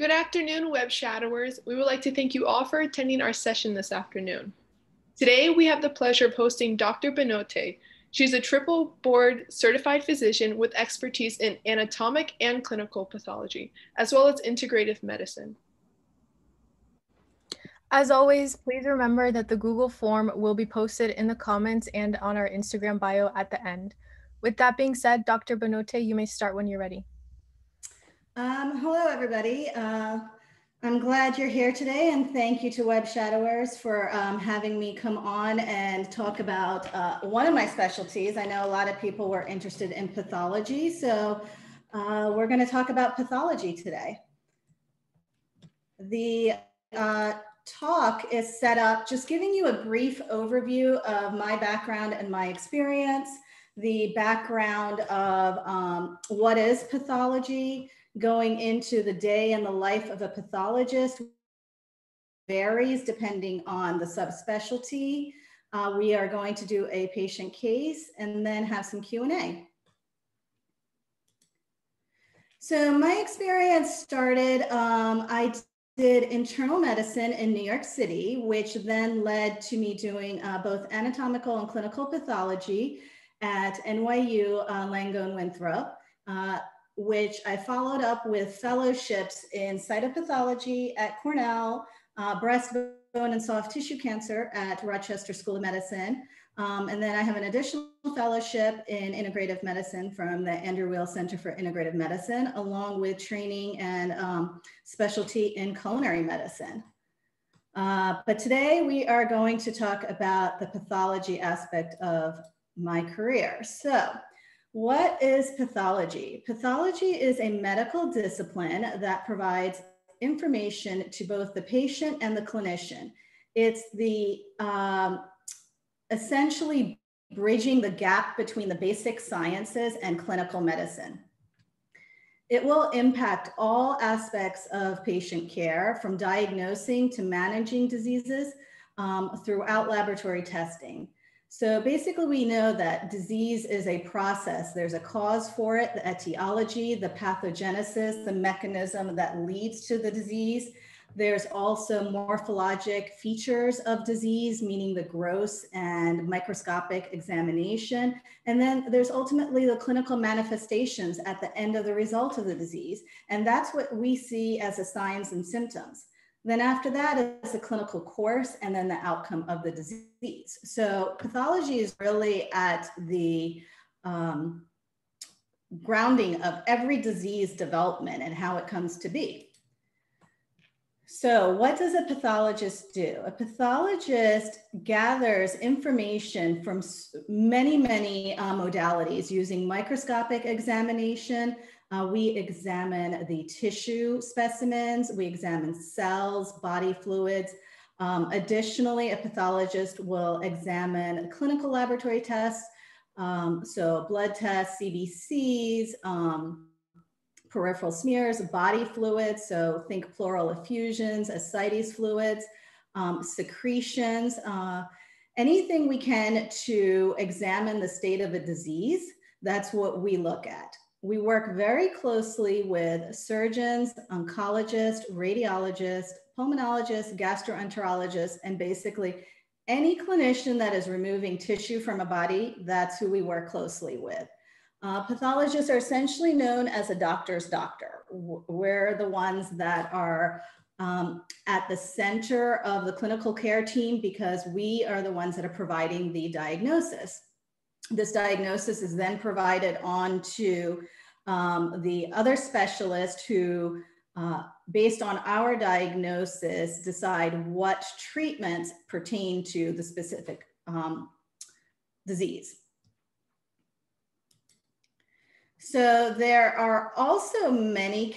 Good afternoon, web shadowers. We would like to thank you all for attending our session this afternoon. Today, we have the pleasure of hosting Dr. Bhanote. She's a triple board certified physician with expertise in anatomic and clinical pathology, as well as integrative medicine. As always, please remember that the Google form will be posted in the comments and on our Instagram bio at the end. With that being said, Dr. Bhanote, you may start when you're ready. Um, hello, everybody. Uh, I'm glad you're here today and thank you to Web Shadowers for um, having me come on and talk about uh, one of my specialties. I know a lot of people were interested in pathology, so uh, we're going to talk about pathology today. The uh, talk is set up just giving you a brief overview of my background and my experience, the background of um, what is pathology, going into the day and the life of a pathologist varies depending on the subspecialty. Uh, we are going to do a patient case and then have some Q&A. So my experience started, um, I did internal medicine in New York City, which then led to me doing uh, both anatomical and clinical pathology at NYU uh, Langone Winthrop. Uh, which I followed up with fellowships in cytopathology at Cornell, uh, breast, bone, and soft tissue cancer at Rochester School of Medicine. Um, and then I have an additional fellowship in integrative medicine from the Andrew Weil Center for Integrative Medicine, along with training and um, specialty in culinary medicine. Uh, but today we are going to talk about the pathology aspect of my career. So what is pathology? Pathology is a medical discipline that provides information to both the patient and the clinician. It's the um, essentially bridging the gap between the basic sciences and clinical medicine. It will impact all aspects of patient care from diagnosing to managing diseases um, throughout laboratory testing. So basically we know that disease is a process. There's a cause for it, the etiology, the pathogenesis, the mechanism that leads to the disease. There's also morphologic features of disease, meaning the gross and microscopic examination. And then there's ultimately the clinical manifestations at the end of the result of the disease. And that's what we see as the signs and symptoms. Then after that is the clinical course and then the outcome of the disease. So pathology is really at the um, grounding of every disease development and how it comes to be. So what does a pathologist do? A pathologist gathers information from many, many uh, modalities using microscopic examination, uh, we examine the tissue specimens, we examine cells, body fluids. Um, additionally, a pathologist will examine clinical laboratory tests, um, so blood tests, CBCs, um, peripheral smears, body fluids, so think pleural effusions, ascites fluids, um, secretions, uh, anything we can to examine the state of a disease, that's what we look at. We work very closely with surgeons, oncologists, radiologists, pulmonologists, gastroenterologists, and basically any clinician that is removing tissue from a body, that's who we work closely with. Uh, pathologists are essentially known as a doctor's doctor. We're the ones that are um, at the center of the clinical care team because we are the ones that are providing the diagnosis. This diagnosis is then provided on to um, the other specialist who, uh, based on our diagnosis, decide what treatments pertain to the specific um, disease. So there are also many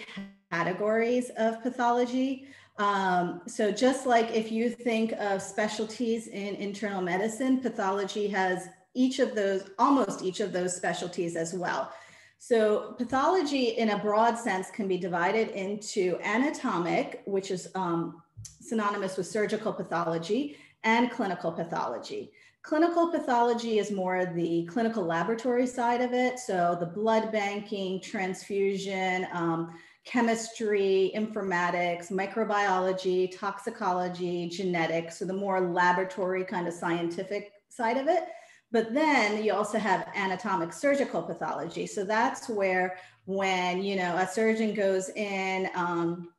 categories of pathology. Um, so just like if you think of specialties in internal medicine, pathology has each of those, almost each of those specialties as well. So pathology in a broad sense can be divided into anatomic, which is um, synonymous with surgical pathology, and clinical pathology. Clinical pathology is more the clinical laboratory side of it. So the blood banking, transfusion, um, chemistry, informatics, microbiology, toxicology, genetics, so the more laboratory kind of scientific side of it. But then you also have anatomic surgical pathology. So that's where when, you know, a surgeon goes in um,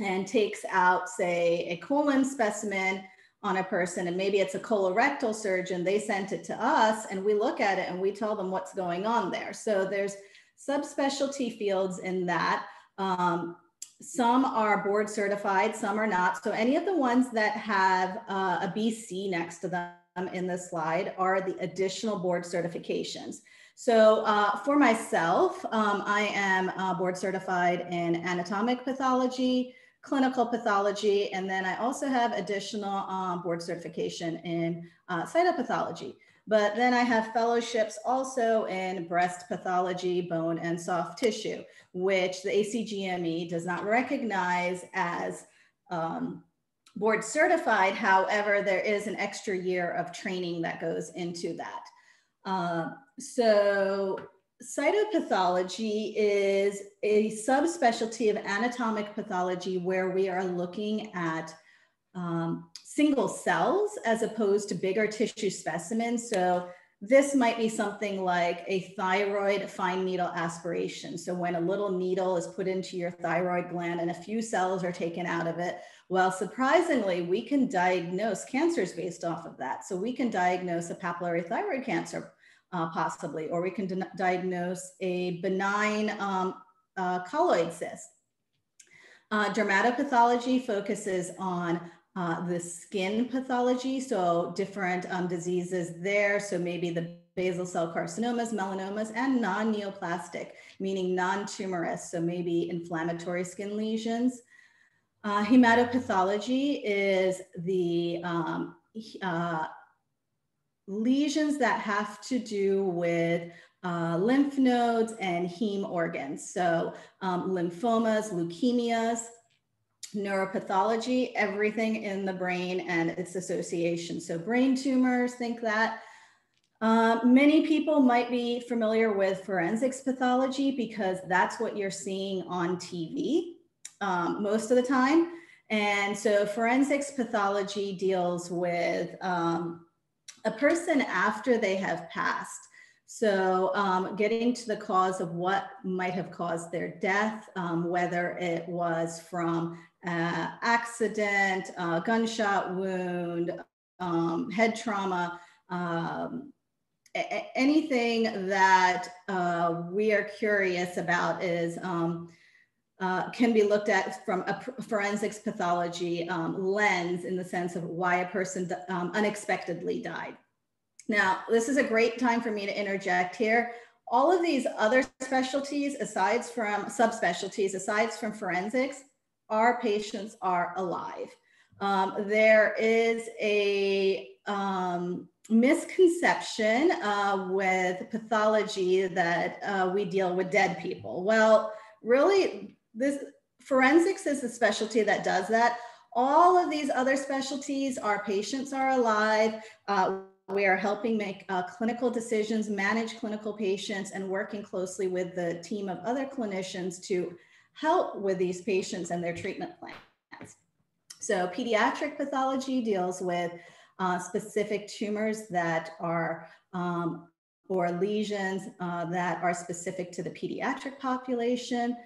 and takes out, say, a colon specimen on a person, and maybe it's a colorectal surgeon, they sent it to us and we look at it and we tell them what's going on there. So there's subspecialty fields in that. Um, some are board certified, some are not. So any of the ones that have uh, a BC next to them in this slide are the additional board certifications. So uh, for myself, um, I am uh, board certified in anatomic pathology, clinical pathology, and then I also have additional um, board certification in uh, cytopathology. But then I have fellowships also in breast pathology, bone, and soft tissue, which the ACGME does not recognize as um, board certified. However, there is an extra year of training that goes into that. Uh, so cytopathology is a subspecialty of anatomic pathology where we are looking at um, single cells as opposed to bigger tissue specimens. So this might be something like a thyroid fine needle aspiration. So when a little needle is put into your thyroid gland and a few cells are taken out of it, well, surprisingly, we can diagnose cancers based off of that. So we can diagnose a papillary thyroid cancer uh, possibly, or we can diagnose a benign um, uh, colloid cyst. Uh, dermatopathology focuses on uh, the skin pathology, so different um, diseases there. So maybe the basal cell carcinomas, melanomas, and non-neoplastic, meaning non-tumorous, so maybe inflammatory skin lesions. Uh, hematopathology is the um, uh, lesions that have to do with uh, lymph nodes and heme organs. So um, lymphomas, leukemias, neuropathology, everything in the brain and its association. So brain tumors, think that. Uh, many people might be familiar with forensics pathology because that's what you're seeing on TV um, most of the time. And so forensics pathology deals with um, a person after they have passed. So um, getting to the cause of what might have caused their death, um, whether it was from uh, accident, uh, gunshot wound, um, head trauma, um, anything that uh, we are curious about is um, uh, can be looked at from a forensics pathology um, lens in the sense of why a person um, unexpectedly died. Now, this is a great time for me to interject here. All of these other specialties, aside from subspecialties, aside from forensics, our patients are alive. Um, there is a um, misconception uh, with pathology that uh, we deal with dead people. Well, really, this forensics is the specialty that does that. All of these other specialties, our patients are alive. Uh, we are helping make uh, clinical decisions, manage clinical patients, and working closely with the team of other clinicians to help with these patients and their treatment plans. So pediatric pathology deals with uh, specific tumors that are um, or lesions uh, that are specific to the pediatric population.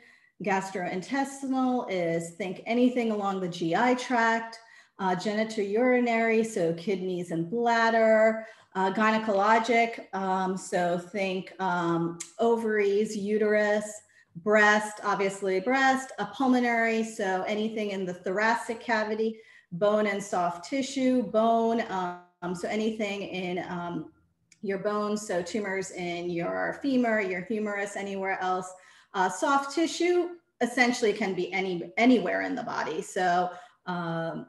Gastrointestinal is think anything along the GI tract, uh, genitourinary, so kidneys and bladder, uh, gynecologic, um, so think um, ovaries, uterus, breast, obviously breast, a pulmonary, so anything in the thoracic cavity, bone and soft tissue, bone, um, so anything in um, your bones, so tumors in your femur, your humerus, anywhere else, uh, soft tissue essentially can be any anywhere in the body. So um,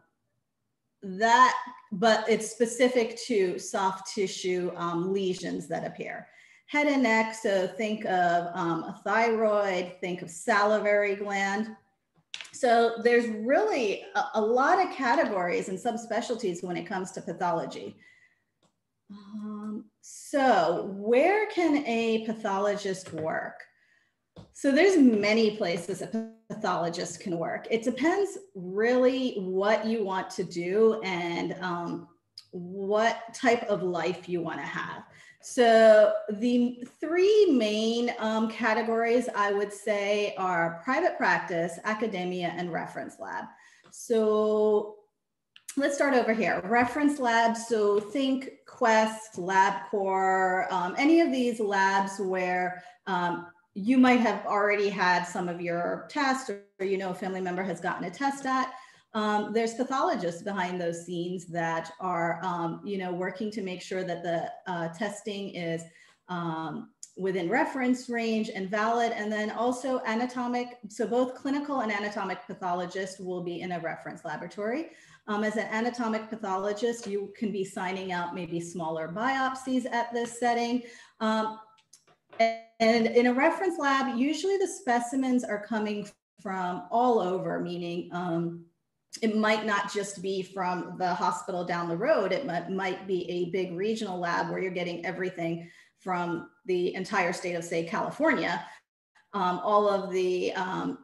that, but it's specific to soft tissue um, lesions that appear. Head and neck, so think of um, a thyroid, think of salivary gland. So there's really a, a, lot of categories and subspecialties when it comes to pathology. Um, so where can a pathologist work? So there's many places a pathologist can work. It depends really what you want to do and um, what type of life you want to have. So the three main um, categories I would say are private practice, academia, and reference lab. So let's start over here. Reference lab. so think Quest, LabCorp, um, any of these labs where um, you might have already had some of your tests or you know a family member has gotten a test at. Um, there's pathologists behind those scenes that are, um, you know, working to make sure that the uh, testing is um, within reference range and valid. And then also anatomic, so both clinical and anatomic pathologists will be in a reference laboratory. Um, as an anatomic pathologist, you can be signing out maybe smaller biopsies at this setting. And in a reference lab, usually the specimens are coming from all over, meaning um, it might not just be from the hospital down the road. It might, might be a big regional lab where you're getting everything from the entire state of, say, California. Um, all of the um,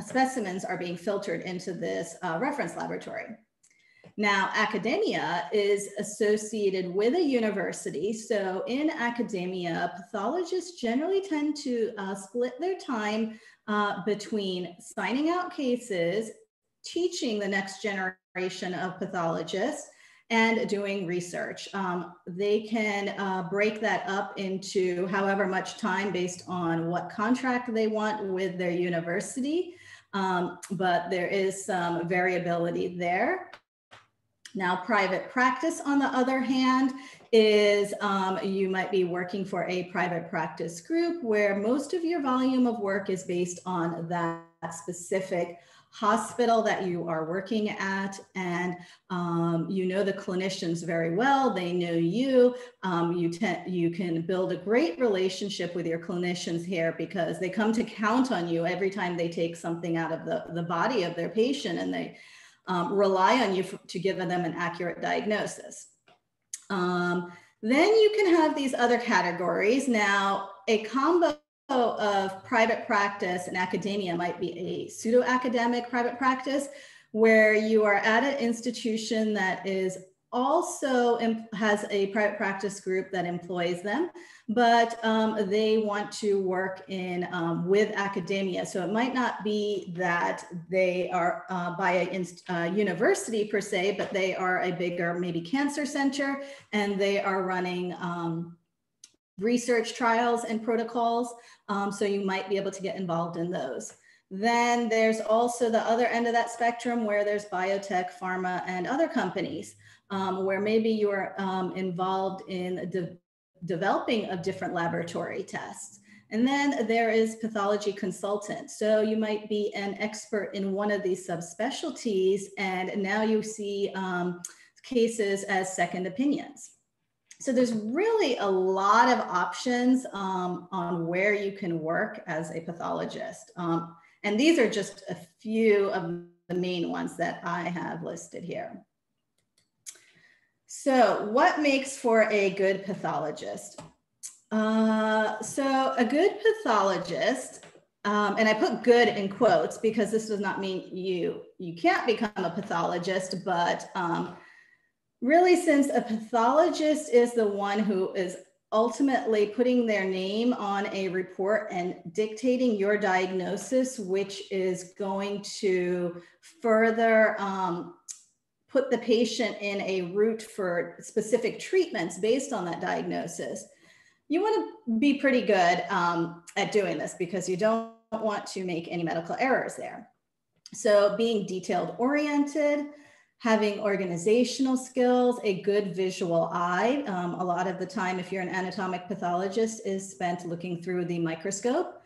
specimens are being filtered into this uh, reference laboratory. Now, academia is associated with a university. So in academia, pathologists generally tend to uh, split their time uh, between signing out cases, teaching the next generation of pathologists, and doing research. Um, they can uh, break that up into however much time based on what contract they want with their university. Um, but there is some variability there. Now, private practice, on the other hand, is um, you might be working for a private practice group where most of your volume of work is based on that specific hospital that you are working at. And um, you know the clinicians very well. They know you. Um, you, you can build a great relationship with your clinicians here because they come to count on you every time they take something out of the, the body of their patient and they um, rely on you for, to give them an accurate diagnosis. Um, then you can have these other categories. Now, a combo of private practice and academia might be a pseudo academic private practice where you are at an institution that is also has a private practice group that employs them, but um, they want to work in um, with academia. So it might not be that they are uh, by a uh, university per se, but they are a bigger maybe cancer center and they are running um, research trials and protocols. Um, so you might be able to get involved in those. Then there's also the other end of that spectrum where there's biotech, pharma, and other companies um, where maybe you're um, involved in de developing of different laboratory tests. And then there is pathology consultant. So you might be an expert in one of these subspecialties, and now you see um, cases as second opinions. So there's really a lot of options um, on where you can work as a pathologist. Um, and these are just a few of the main ones that I have listed here. So, what makes for a good pathologist? Uh, so, a good pathologist, um, and I put "good" in quotes because this does not mean you you can't become a pathologist, but um, really, since a pathologist is the one who is ultimately putting their name on a report and dictating your diagnosis, which is going to further um, put the patient in a route for specific treatments based on that diagnosis, you want to be pretty good um, at doing this because you don't want to make any medical errors there. So being detailed oriented, having organizational skills, a good visual eye. Um, a lot of the time, if you're an anatomic pathologist, is spent looking through the microscope.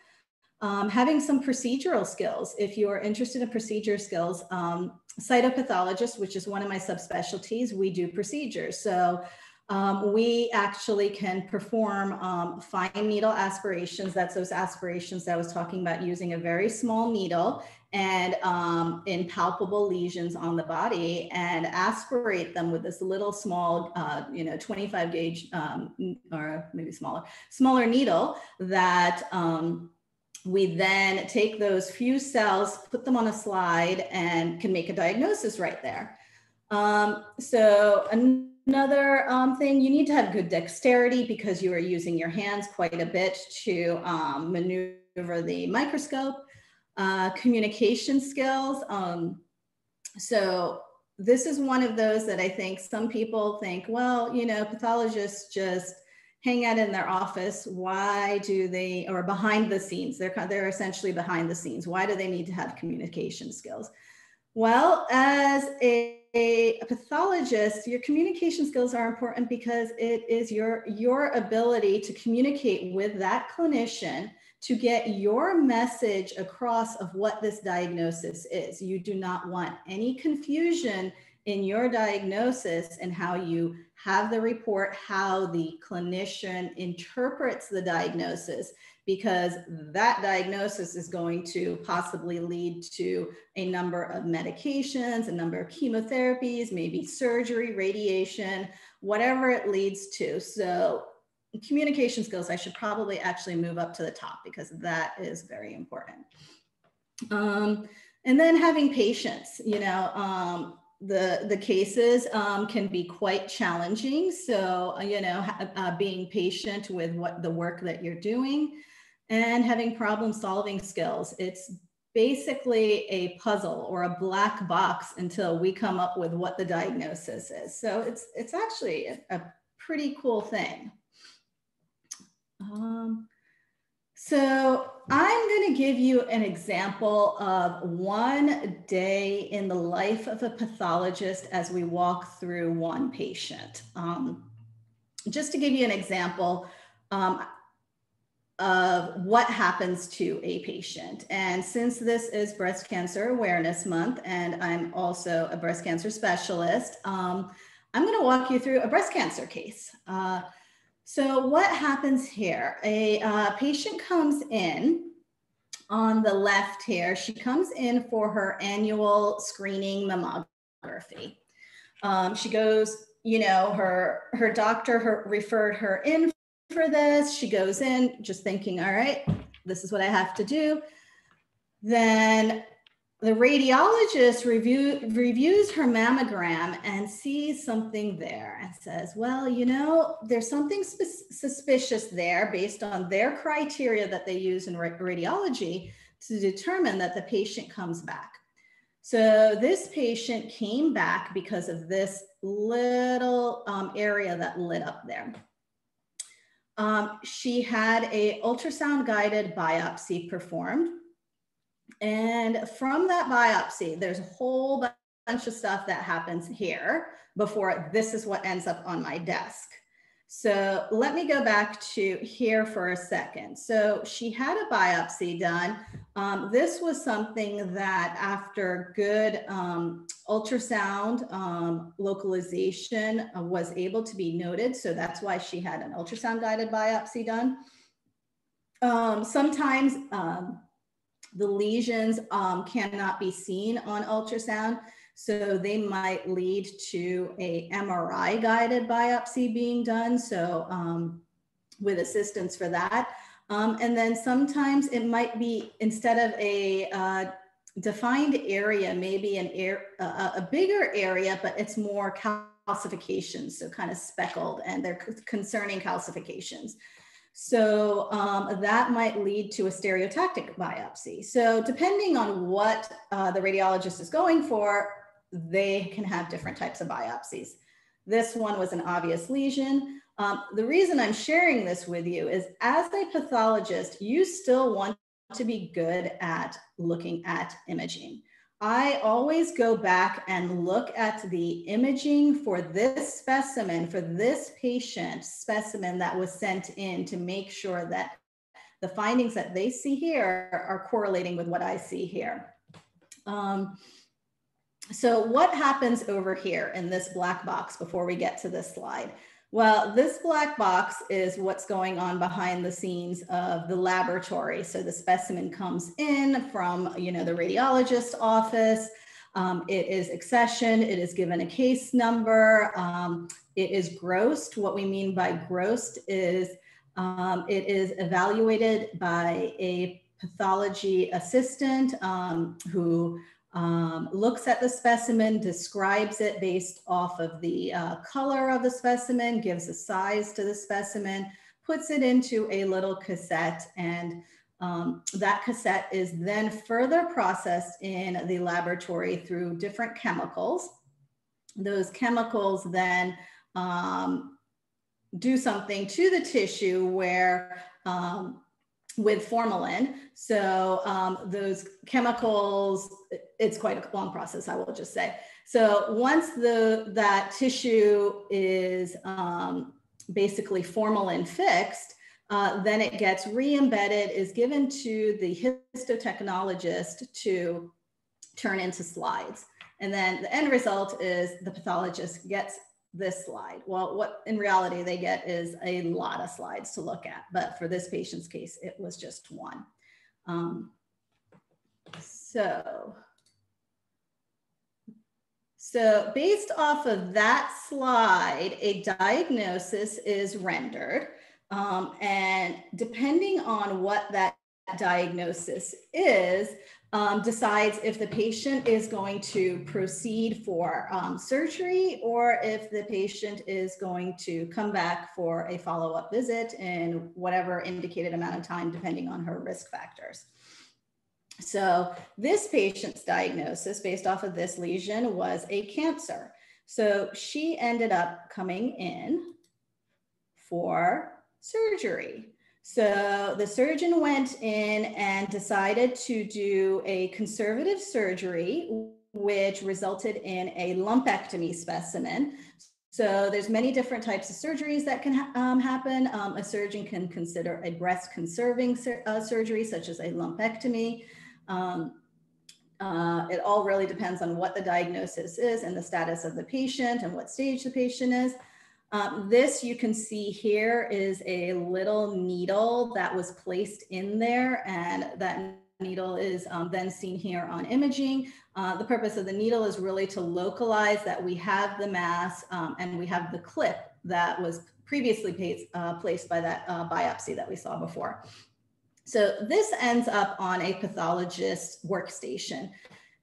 Um, having some procedural skills. If you are interested in procedure skills, um, cytopathologist, which is one of my subspecialties, we do procedures. So um, we actually can perform um, fine needle aspirations. That's those aspirations that I was talking about using a very small needle and um, impalpable lesions on the body and aspirate them with this little small, uh, you know, 25 gauge um, or maybe smaller, smaller needle that um, we then take those few cells, put them on a slide, and can make a diagnosis right there. Um, so another um, thing, you need to have good dexterity because you are using your hands quite a bit to um, maneuver the microscope. Uh, communication skills. Um, so this is one of those that I think some people think, well, you know, pathologists just hang out in their office. Why do they, or behind the scenes, they're, they're essentially behind the scenes. Why do they need to have communication skills? Well, as a, a, pathologist, your communication skills are important because it is your, your ability to communicate with that clinician to get your message across of what this diagnosis is. You do not want any confusion in your diagnosis and how you have the report, how the clinician interprets the diagnosis, because that diagnosis is going to possibly lead to a number of medications, a number of chemotherapies, maybe surgery, radiation, whatever it leads to. So communication skills, I should probably actually move up to the top because that is very important. Um, and then having patience, you know, um, the the cases um, can be quite challenging. So uh, you know, uh, being patient with what the work that you're doing, and having problem solving skills. It's basically a puzzle or a black box until we come up with what the diagnosis is. So it's it's actually a, a pretty cool thing. Um, so I'm going to give you an example of one day in the life of a pathologist as we walk through one patient. Um, just to give you an example um, of what happens to a patient. And since this is Breast Cancer Awareness Month, and I'm also a breast cancer specialist, um, I'm going to walk you through a breast cancer case. Uh, so what happens here? A uh, patient comes in on the left here. She comes in for her annual screening mammography. Um, she goes, you know, her her doctor her, referred her in for this. She goes in just thinking, all right, this is what I have to do. Then the radiologist review, reviews her mammogram and sees something there and says, well, you know, there's something suspicious there based on their criteria that they use in radiology to determine that the patient comes back. So this patient came back because of this little um, area that lit up there. Um, she had a ultrasound guided biopsy performed and from that biopsy, there's a whole bunch of stuff that happens here before this is what ends up on my desk. So let me go back to here for a second. So she had a biopsy done. Um, this was something that after good um, ultrasound um, localization uh, was able to be noted. So that's why she had an ultrasound guided biopsy done. Um, sometimes um, the lesions um, cannot be seen on ultrasound. So they might lead to a MRI guided biopsy being done. So um, with assistance for that. Um, and then sometimes it might be instead of a uh, defined area, maybe an air, a bigger area, but it's more calcifications, so kind of speckled and they're concerning calcifications. So um, that might lead to a stereotactic biopsy. So depending on what uh, the radiologist is going for, they can have different types of biopsies. This one was an obvious lesion. Um, the reason I'm sharing this with you is as a pathologist, you still want to be good at looking at imaging. I always go back and look at the imaging for this specimen, for this patient specimen that was sent in to make sure that the findings that they see here are correlating with what I see here. Um, so what happens over here in this black box before we get to this slide? Well, this black box is what's going on behind the scenes of the laboratory. So the specimen comes in from, you know, the radiologist's office. Um, it is accessioned, it is given a case number, um, it is grossed. What we mean by grossed is um, it is evaluated by a pathology assistant um, who um, looks at the specimen, describes it based off of the uh, color of the specimen, gives a size to the specimen, puts it into a little cassette and um, that cassette is then further processed in the laboratory through different chemicals. Those chemicals then um, do something to the tissue where um, with formalin. So um, those chemicals, it's quite a long process, I will just say. So once the that tissue is um, basically formalin fixed, uh, then it gets re-embedded, is given to the histotechnologist to turn into slides. And then the end result is the pathologist gets this slide. Well, what in reality they get is a lot of slides to look at, but for this patient's case, it was just one. Um, so, so based off of that slide, a diagnosis is rendered. Um, and depending on what that diagnosis is, um, decides if the patient is going to proceed for um, surgery or if the patient is going to come back for a follow up visit in whatever indicated amount of time, depending on her risk factors. So, this patient's diagnosis, based off of this lesion, was a cancer. So, she ended up coming in for surgery. So the surgeon went in and decided to do a conservative surgery, which resulted in a lumpectomy specimen. So there's many different types of surgeries that can ha um, happen. Um, a surgeon can consider a breast conserving sur uh, surgery, such as a lumpectomy. Um, uh, it all really depends on what the diagnosis is and the status of the patient and what stage the patient is. Um, this you can see here is a little needle that was placed in there and that needle is um, then seen here on imaging. Uh, the purpose of the needle is really to localize that we have the mass um, and we have the clip that was previously placed, uh, placed by that uh, biopsy that we saw before. So this ends up on a pathologist's workstation.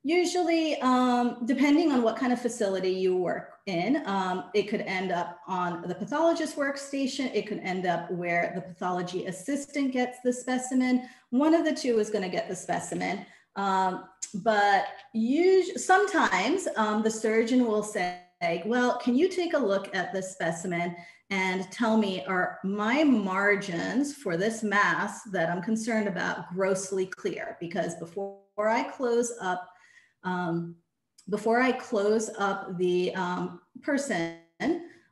Usually, um, depending on what kind of facility you work in, um, it could end up on the pathologist workstation. It could end up where the pathology assistant gets the specimen. One of the two is going to get the specimen. Um, but usually, sometimes um, the surgeon will say, well, can you take a look at this specimen and tell me, are my margins for this mass that I'm concerned about grossly clear? Because before I close up um, before I close up the um, person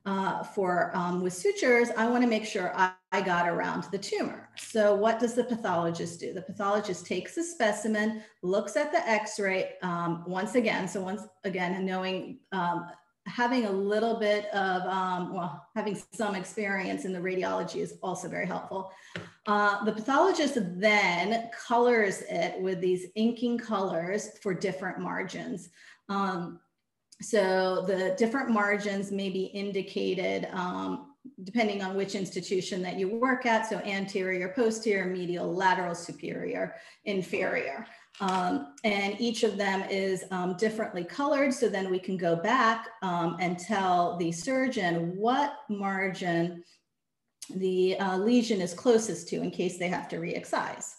uh, for um, with sutures, I want to make sure I, I, got around the tumor. So what does the pathologist do? The pathologist takes the specimen, looks at the x-ray um, once again. So once again, knowing um, having a little bit of, um, well, having some experience in the radiology is also very helpful. Uh, the pathologist then colors it with these inking colors for different margins. Um, so the different margins may be indicated um, depending on which institution that you work at. So anterior, posterior, medial, lateral, superior, inferior. Um, and each of them is um, differently colored. So then we can go back um, and tell the surgeon what margin the uh, lesion is closest to in case they have to re-excise.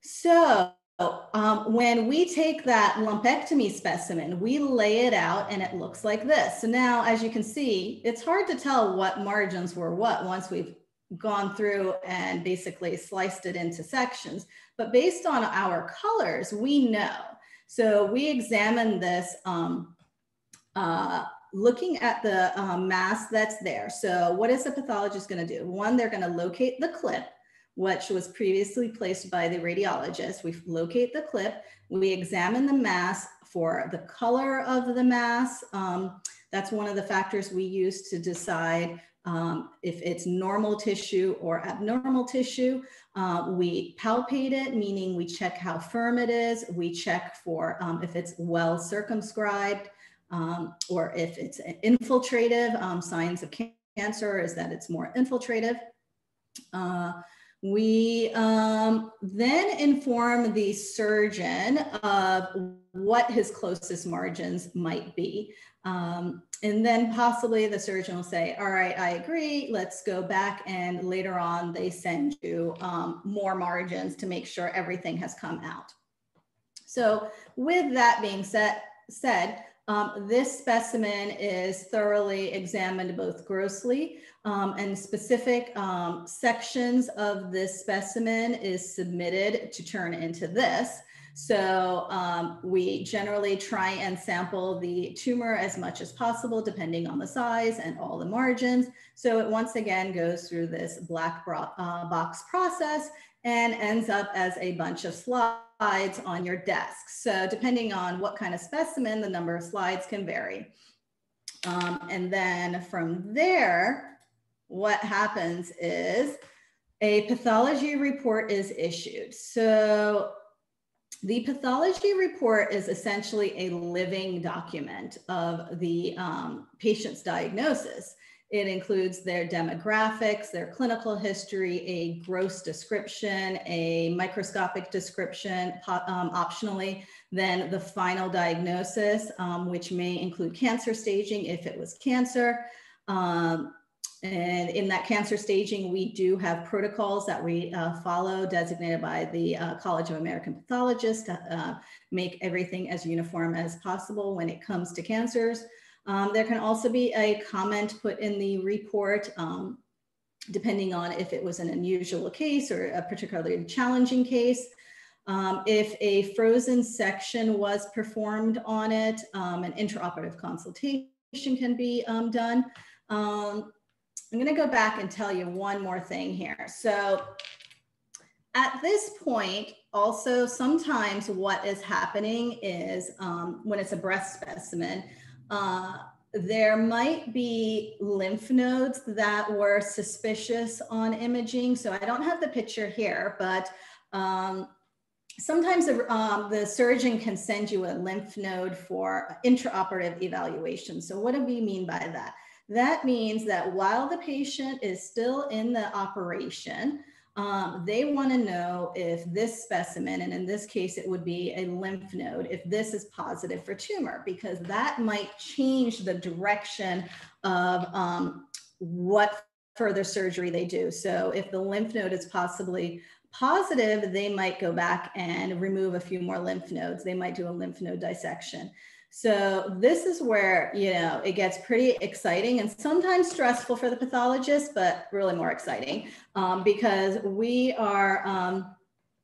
So um, when we take that lumpectomy specimen, we lay it out and it looks like this. So now, as you can see, it's hard to tell what margins were what once we've gone through and basically sliced it into sections. But based on our colors, we know. So we examined this um, uh, looking at the um, mass that's there. So what is the pathologist gonna do? One, they're gonna locate the clip, which was previously placed by the radiologist. We locate the clip, we examine the mass for the color of the mass. Um, that's one of the factors we use to decide um, if it's normal tissue or abnormal tissue. Uh, we palpate it, meaning we check how firm it is. We check for um, if it's well circumscribed um, or if it's infiltrative. Um, signs of cancer is that it's more infiltrative. Uh, We um, then inform the surgeon of what his closest margins might be. Um, and then possibly the surgeon will say, all right, I agree, let's go back. And later on, they send you um, more margins to make sure everything has come out. So with that being set, said, um, this specimen is thoroughly examined both grossly um, and specific um, sections of this specimen is submitted to turn into this. So um, we generally try and sample the tumor as much as possible, depending on the size and all the margins. So it once again goes through this black uh, box process and ends up as a bunch of slides on your desk. So depending on what kind of specimen, the number of slides can vary. Um, and then from there, what happens is a pathology report is issued. So the pathology report is essentially a living document of the um, patient's diagnosis. It includes their demographics, their clinical history, a gross description, a microscopic description, um, optionally, then the final diagnosis, um, which may include cancer staging if it was cancer, um, and in that cancer staging, we do have protocols that we uh, follow designated by the uh, College of American Pathologists to uh, make everything as uniform as possible when it comes to cancers. Um, there can also be a comment put in the report um, depending on if it was an unusual case or a particularly challenging case. Um, if a frozen section was performed on it, um, an intraoperative consultation can be um, done. Um, I'm going to go back and tell you one more thing here. So at this point, also sometimes what is happening is when it's a breast specimen, uh, there might be lymph nodes that were suspicious on imaging. So I don't have the picture here, but um, sometimes the, um, the, surgeon can send you a lymph node for intraoperative evaluation. So what do we mean by that? That means that while the patient is still in the operation, um, they want to know if this specimen, and in this case, it would be a lymph node, if this is positive for tumor, because that might change the direction of um, what further surgery they do. So if the lymph node is possibly positive, they might go back and remove a few more lymph nodes. They might do a lymph node dissection. So this is where, you know, it gets pretty exciting and sometimes stressful for the pathologist, but really more exciting um, because we are um,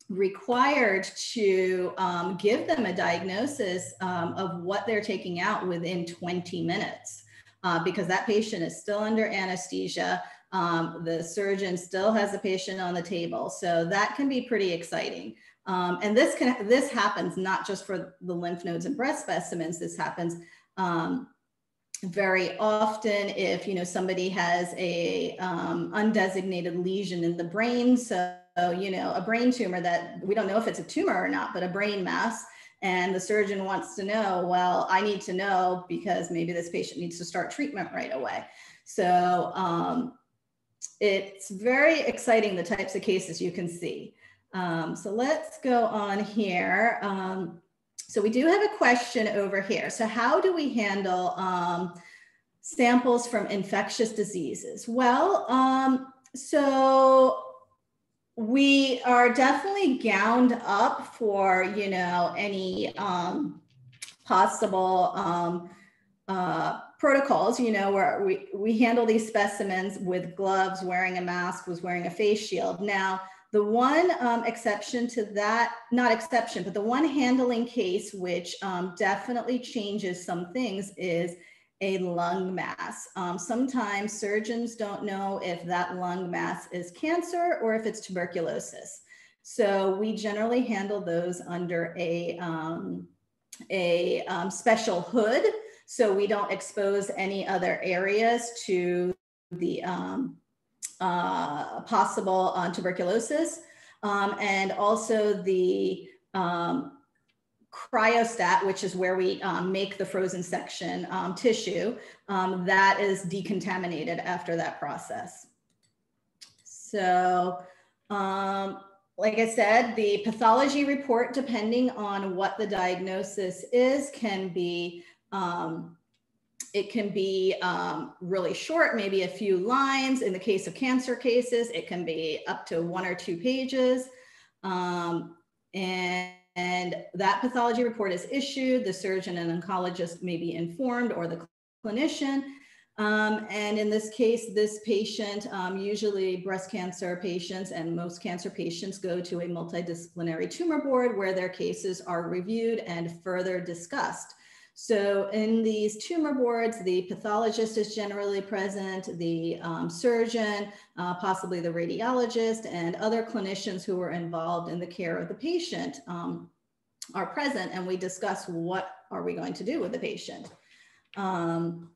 required to um, give them a diagnosis um, of what they're taking out within 20 minutes uh, because that patient is still under anesthesia. Um, the surgeon still has the patient on the table. So that can be pretty exciting. Um, and this can this happens not just for the lymph nodes and breast specimens. This happens um, very often if you know somebody has a um, undesignated lesion in the brain. So you know a brain tumor that we don't know if it's a tumor or not, but a brain mass. And the surgeon wants to know, well, I need to know because maybe this patient needs to start treatment right away. So um, it's very exciting the types of cases you can see. Um, so let's go on here. Um, so we do have a question over here. So how do we handle um, samples from infectious diseases? Well, um, so we are definitely gowned up for, you know, any um, possible um, uh, protocols, you know, where we, we handle these specimens with gloves, wearing a mask, was wearing a face shield. Now, the one um, exception to that, not exception, but the one handling case which um, definitely changes some things is a lung mass. Um, sometimes surgeons don't know if that lung mass is cancer or if it's tuberculosis. So we generally handle those under a, um, a um, special hood so we don't expose any other areas to the um, uh, possible tuberculosis, um, and also the um, cryostat, which is where we um, make the frozen section um, tissue, um, that is decontaminated after that process. So Um, like I said, the pathology report, depending on what the diagnosis is, can be um, it can be um, really short, maybe a few lines. In the case of cancer cases, it can be up to one or two pages. Um, and, and that pathology report is issued. The surgeon and oncologist may be informed or the clinician. Um, and in this case, this patient, um, usually breast cancer patients and most cancer patients go to a multidisciplinary tumor board where their cases are reviewed and further discussed. So in these tumor boards, the pathologist is generally present, the um, surgeon, uh, possibly the radiologist, and other clinicians who are involved in the care of the patient um, are present, and we discuss what are we going to do with the patient. Um,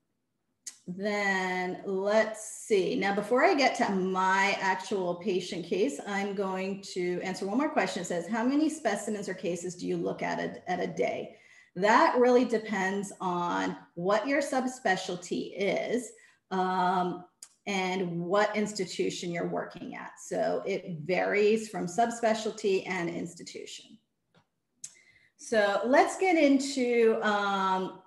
then let's see. Now, before I get to my actual patient case, I'm going to answer one more question. It says, how many specimens or cases do you look at a, at a day? That really depends on what your subspecialty is um, and what institution you're working at. So it varies from subspecialty and institution. So let's get into, um,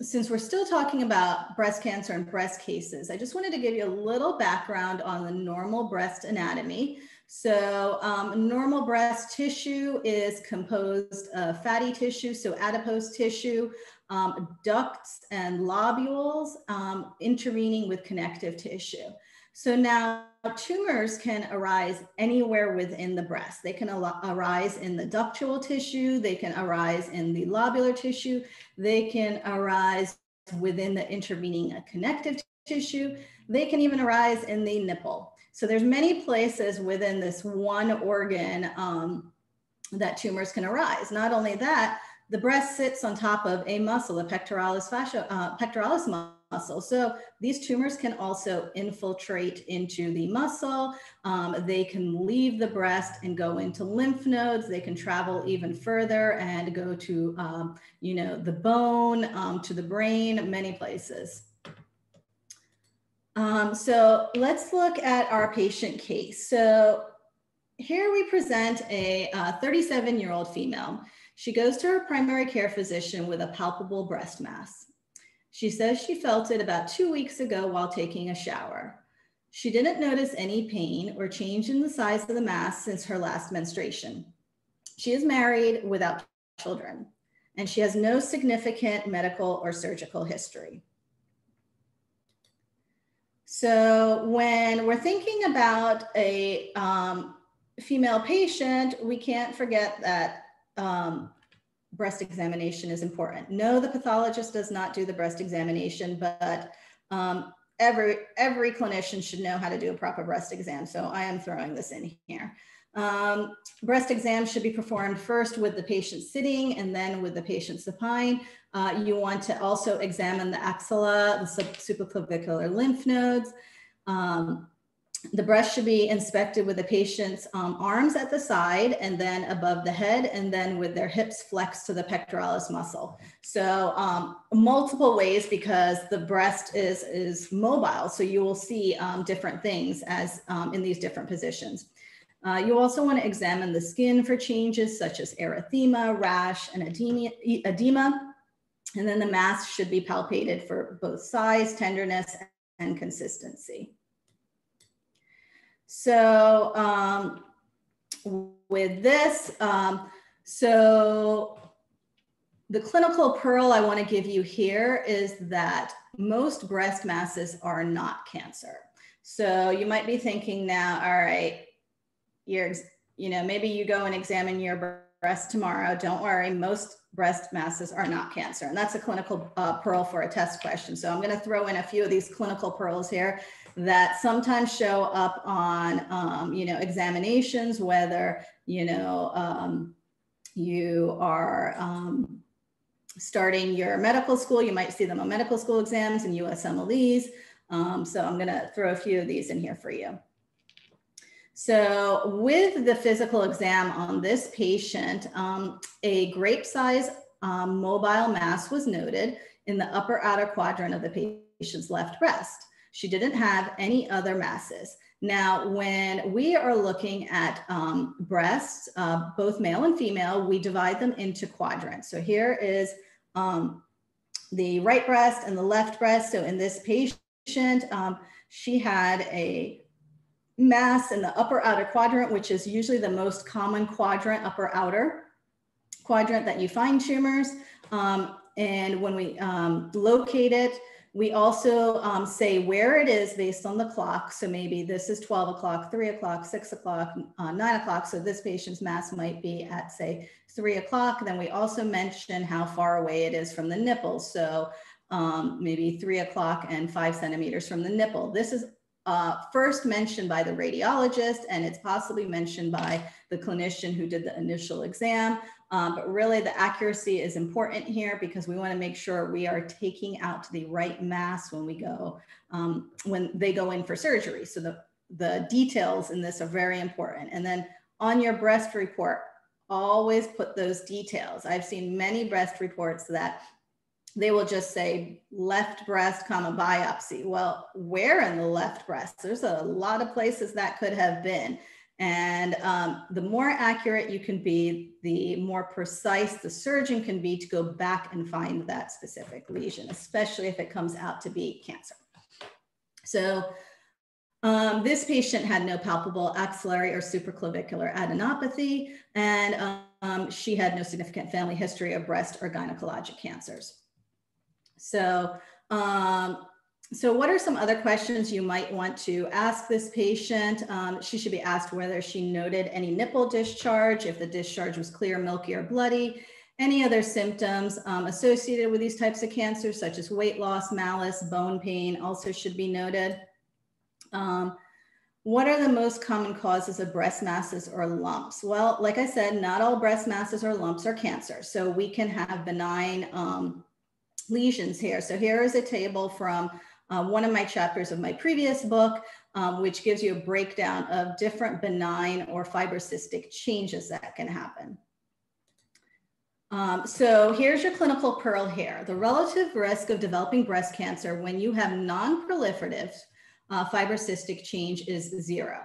since we're still talking about breast cancer and breast cases, I just wanted to give you a little background on the normal breast anatomy. So um, normal breast tissue is composed of fatty tissue, so adipose tissue, um, ducts and lobules um, intervening with connective tissue. So now tumors can arise anywhere within the breast. They can arise in the ductual tissue, they can arise in the lobular tissue, they can arise within the intervening connective tissue, they can even arise in the nipple. So there's many places within this one organ um, that tumors can arise. Not only that, the breast sits on top of a muscle, a pectoralis fascia, uh, pectoralis muscle. So these tumors can also infiltrate into the muscle. Um, they can leave the breast and go into lymph nodes. They can travel even further and go to, um, you know, the bone, um, to the brain, many places. Um, so let's look at our patient case. So here we present a 37 uh, female. She goes to her primary care physician with a palpable breast mass. She says she felt it about two weeks ago while taking a shower. She didn't notice any pain or change in the size of the mass since her last menstruation. She is married without children, and she has no significant medical or surgical history. So when we're thinking about a um, female patient, we can't forget that um, breast examination is important. No, the pathologist does not do the breast examination, but um, every, every clinician should know how to do a proper breast exam. So I am throwing this in here. Um, breast exams should be performed first with the patient sitting and then with the patient supine. Uh, you want to also examine the axilla, the supraclavicular lymph nodes. Um, the breast should be inspected with the patient's um, arms at the side and then above the head and then with their hips flexed to the pectoralis muscle. So um, multiple ways because the breast is, is mobile. So you will see um, different things as um, in these different positions. Uh, you also want to examine the skin for changes such as erythema, rash, and edema, and then the mass should be palpated for both size, tenderness, and consistency. So um, with this, um, so the clinical pearl I want to give you here is that most breast masses are not cancer. So you might be thinking now, all right, you're, you know, maybe you go and examine your breast tomorrow. Don't worry, most breast masses are not cancer. And that's a clinical uh, pearl for a test question. So I'm going to throw in a few of these clinical pearls here that sometimes show up on, um, you know, examinations, whether, you know, um, you are um, starting your medical school, you might see them on medical school exams and USMLEs. Um, so I'm going to throw a few of these in here for you. So with the physical exam on this patient, um, a grape size um, mobile mass was noted in the upper outer quadrant of the patient's left breast. She didn't have any other masses. Now, when we are looking at um, breasts, uh, both male and female, we divide them into quadrants. So here is um, the right breast and the left breast. So in this patient, um, she had a mass in the upper outer quadrant, which is usually the most common quadrant, upper outer quadrant that you find tumors. Um, and when we um, locate it, we also um, say where it is based on the clock. So maybe this is 12 o'clock, three o'clock, six o'clock, uh, nine o'clock. So this patient's mass might be at say three o'clock. Then we also mention how far away it is from the nipple. So um, maybe three o'clock and five centimeters from the nipple. This is uh, first mentioned by the radiologist and it's possibly mentioned by the clinician who did the initial exam. Um, but really the accuracy is important here because we wanna make sure we are taking out the right mass when we go, um, when they go in for surgery. So the, the details in this are very important. And then on your breast report, always put those details. I've seen many breast reports that they will just say left breast comma biopsy. Well, where in the left breast? There's a lot of places that could have been. And um, the more accurate you can be, the more precise the surgeon can be to go back and find that specific lesion, especially if it comes out to be cancer. So um, this patient had no palpable axillary or supraclavicular adenopathy, and um, she had no significant family history of breast or gynecologic cancers. So um, so what are some other questions you might want to ask this patient? Um, she should be asked whether she noted any nipple discharge, if the discharge was clear, milky, or bloody, any other symptoms um, associated with these types of cancers, such as weight loss, malaise, bone pain, also should be noted. Um, what are the most common causes of breast masses or lumps? Well, like I said, not all breast masses or lumps are cancer. So we can have benign um, lesions here. So here is a table from uh, one of my chapters of my previous book, um, which gives you a breakdown of different benign or fibrocystic changes that can happen. Um, so here's your clinical pearl here. The relative risk of developing breast cancer when you have non-proliferative uh, fibrocystic change is zero.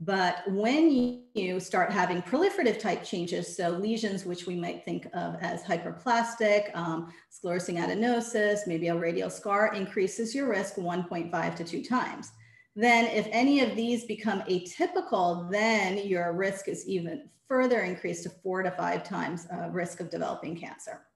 But when you start having proliferative type changes, so lesions which we might think of as hyperplastic, um, sclerosing adenosis, maybe a radial scar, increases your risk 1.5 to 2 times. Then if any of these become atypical, then your risk is even further increased to 4 to 5 times uh, risk of developing cancer.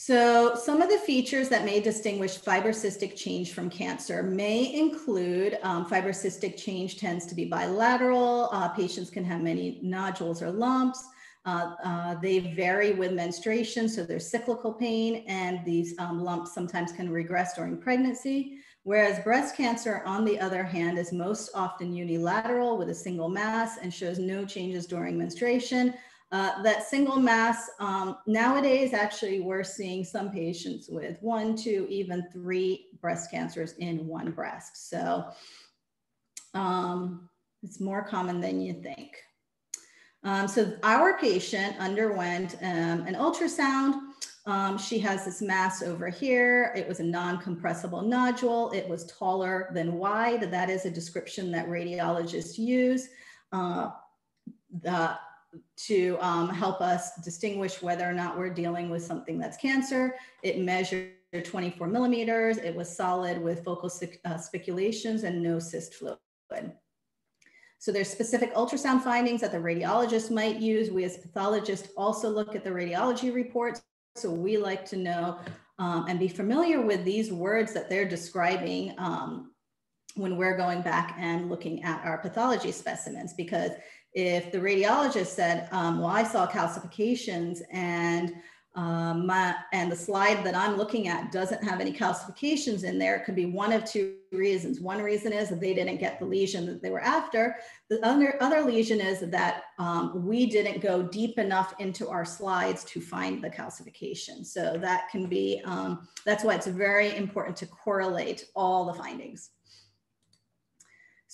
So some of the features that may distinguish fibrocystic change from cancer may include um, fibrocystic change tends to be bilateral. Uh, patients can have many nodules or lumps. Uh, uh, they vary with menstruation, so there's cyclical pain, and these um, lumps sometimes can regress during pregnancy. Whereas breast cancer, on the other hand, is most often unilateral with a single mass and shows no changes during menstruation. Uh, that single mass, um, nowadays, actually, we're seeing some patients with one, two, even three breast cancers in one breast. So um, it's more common than you think. Um, so our patient underwent um, an ultrasound. Um, she has this mass over here. It was a non-compressible nodule. It was taller than wide. That is a description that radiologists use. Uh, the to um, help us distinguish whether or not we're dealing with something that's cancer. It measured 24 millimeters. It was solid with focal uh, spiculations and no cyst fluid. So there's specific ultrasound findings that the radiologist might use. We as pathologists also look at the radiology reports. So we like to know um, and be familiar with these words that they're describing um, when we're going back and looking at our pathology specimens because if the radiologist said, um, well, I saw calcifications and um, my, and the slide that I'm looking at doesn't have any calcifications in there, it could be one of two reasons. One reason is that they didn't get the lesion that they were after. The other, other lesion is that um, we didn't go deep enough into our slides to find the calcification. So that can be, um, that's why it's very important to correlate all the findings.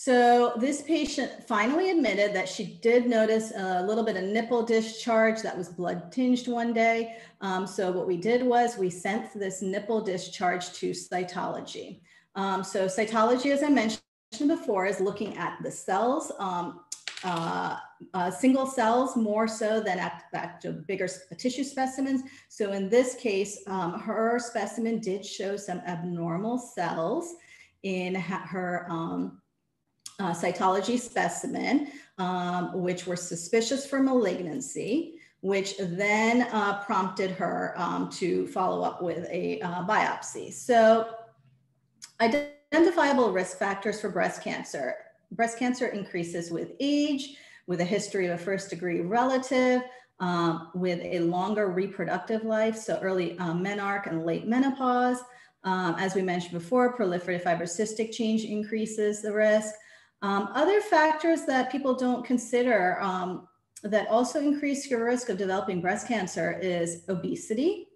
So this patient finally admitted that she did notice a little bit of nipple discharge that was blood tinged one day. Um, so what we did was we sent this nipple discharge to cytology. Um, so cytology, as I mentioned before, is looking at the cells, um, uh, uh, single cells more so than at, at bigger tissue specimens. So in this case, um, her specimen did show some abnormal cells in her um, uh, cytology specimen, um, which were suspicious for malignancy, which then uh, prompted her um, to follow up with a uh, biopsy. So identifiable risk factors for breast cancer. Breast cancer increases with age, with a history of a first degree relative, um, with a longer reproductive life, so early um, menarche and late menopause. Um, as we mentioned before, proliferative fibrocystic change increases the risk. Um, other factors that people don't consider um, that also increase your risk of developing breast cancer is obesity,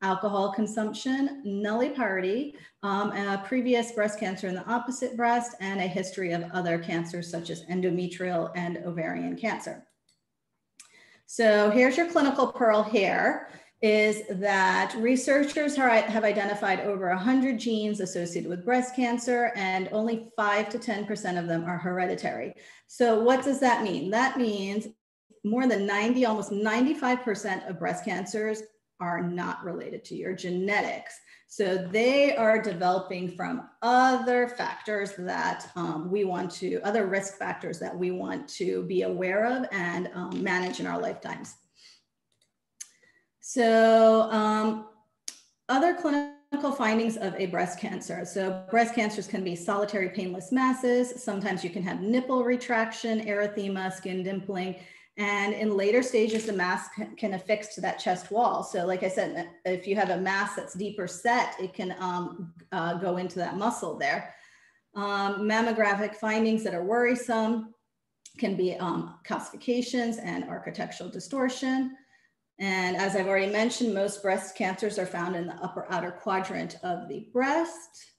alcohol consumption, nulliparity, um, previous breast cancer in the opposite breast, and a history of other cancers such as endometrial and ovarian cancer. So here's your clinical pearl here is that researchers have identified over 100 genes associated with breast cancer and only 5 to 10% of them are hereditary. So what does that mean? That means more than 90, almost 95% of breast cancers are not related to your genetics. So they are developing from other factors that um, we want to, other risk factors that we want to be aware of and um, manage in our lifetimes. So um, other clinical findings of a breast cancer. So breast cancers can be solitary painless masses. Sometimes you can have nipple retraction, erythema, skin dimpling, and in later stages, the mass can, affix to that chest wall. So like I said, if you have a mass that's deeper set, it can um, uh, go into that muscle there. Um, mammographic findings that are worrisome can be um, calcifications and architectural distortion. And as I've already mentioned, most breast cancers are found in the upper outer quadrant of the breast.